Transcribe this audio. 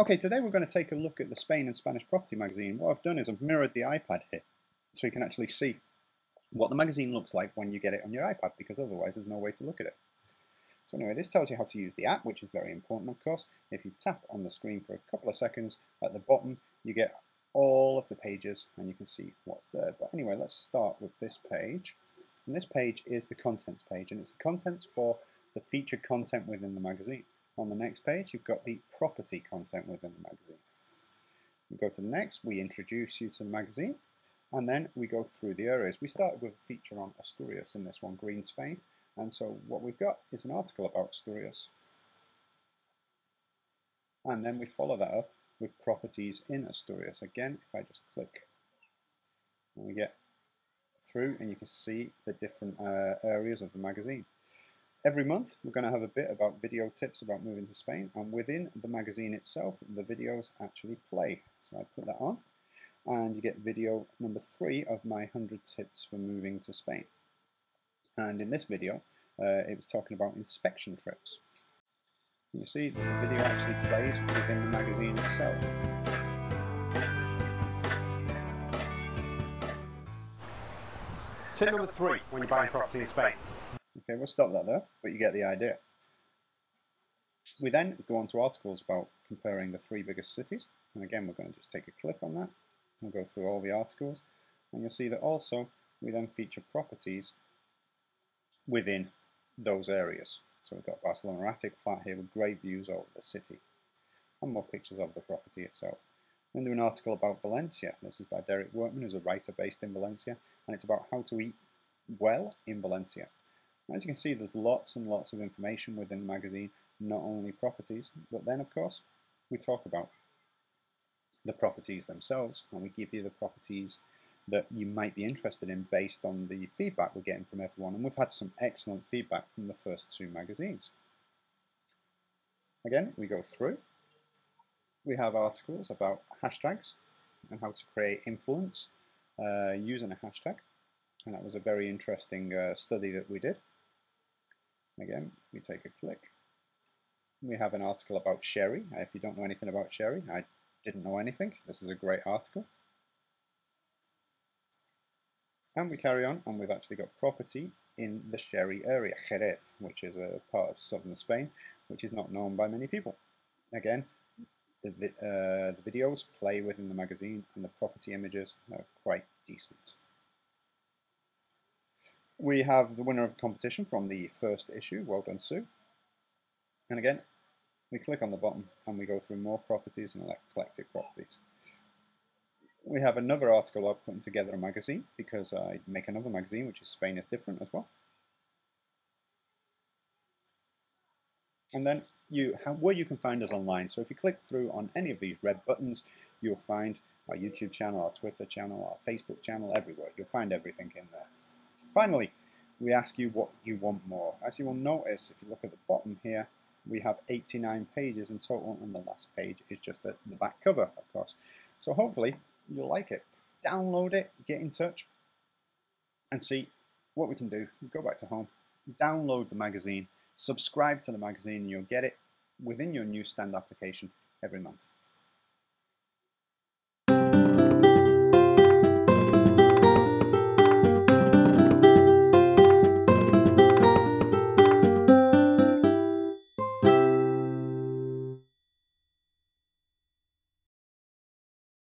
Okay, today we're going to take a look at the Spain and Spanish Property magazine. What I've done is I've mirrored the iPad here so you can actually see what the magazine looks like when you get it on your iPad because otherwise there's no way to look at it. So anyway, this tells you how to use the app, which is very important of course. If you tap on the screen for a couple of seconds, at the bottom you get all of the pages and you can see what's there. But anyway, let's start with this page. And this page is the contents page and it's the contents for the featured content within the magazine. On the next page, you've got the property content within the magazine. We go to the next, we introduce you to the magazine, and then we go through the areas. We started with a feature on Asturias in this one, Green Spain, and so what we've got is an article about Asturias. And then we follow that up with properties in Asturias. Again, if I just click, we get through and you can see the different uh, areas of the magazine. Every month, we're going to have a bit about video tips about moving to Spain, and within the magazine itself, the videos actually play. So I put that on, and you get video number three of my 100 tips for moving to Spain. And in this video, uh, it was talking about inspection trips. You see, the video actually plays within the magazine itself. Tip number three when you're buying property in Spain. Okay, we'll stop that there, but you get the idea. We then go on to articles about comparing the three biggest cities. And again, we're going to just take a click on that. We'll go through all the articles. And you'll see that also we then feature properties within those areas. So we've got Barcelona Attic flat here with great views over the city. And more pictures of the property itself. Then do an article about Valencia. This is by Derek Workman, who's a writer based in Valencia. And it's about how to eat well in Valencia. As you can see, there's lots and lots of information within the magazine, not only properties, but then of course, we talk about the properties themselves, and we give you the properties that you might be interested in based on the feedback we're getting from everyone. And we've had some excellent feedback from the first two magazines. Again, we go through. We have articles about hashtags and how to create influence uh, using a hashtag. And that was a very interesting uh, study that we did. Again, we take a click. We have an article about Sherry. If you don't know anything about Sherry, I didn't know anything. This is a great article. And we carry on, and we've actually got property in the Sherry area, Jerez, which is a part of southern Spain, which is not known by many people. Again, the, uh, the videos play within the magazine, and the property images are quite decent. We have the winner of the competition from the first issue, well done Sue. And again, we click on the bottom and we go through more properties and eclectic properties. We have another article about putting together a magazine because I make another magazine which is Spain is different as well. And then you where you can find us online. So if you click through on any of these red buttons, you'll find our YouTube channel, our Twitter channel, our Facebook channel, everywhere. You'll find everything in there. Finally, we ask you what you want more. As you will notice, if you look at the bottom here, we have 89 pages in total, and the last page is just the, the back cover, of course. So hopefully, you'll like it. Download it, get in touch, and see what we can do. Go back to home, download the magazine, subscribe to the magazine, and you'll get it within your newsstand application every month.